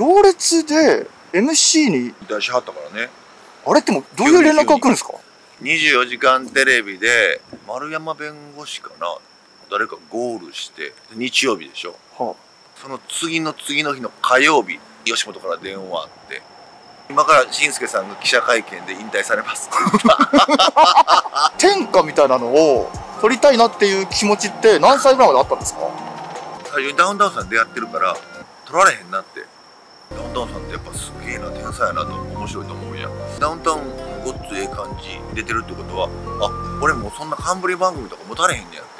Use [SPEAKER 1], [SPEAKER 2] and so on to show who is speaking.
[SPEAKER 1] 行列で MC に、
[SPEAKER 2] 引退しはったからね。
[SPEAKER 1] あれってもうどういう連絡が来るんですか
[SPEAKER 2] ？24時間テレビで丸山弁護士かな？誰かゴールして日曜日でしょ？
[SPEAKER 1] は
[SPEAKER 2] その次の次の日の火曜日吉本から電話あって今からしんすけさんが記者会見で引退されます。って言った
[SPEAKER 1] あ、天下みたいなのを取りたいなっていう気持ちって何歳ぐらいまであったんですか？
[SPEAKER 2] 最初にダウンタウンさん出会ってるから取られへんなってさんってやっぱすげえな天才やなと面白いと思うや。んダウンタウンごっつええ感じ出てるってことはあ俺もうそんな冠番組とか持たれへんねやって。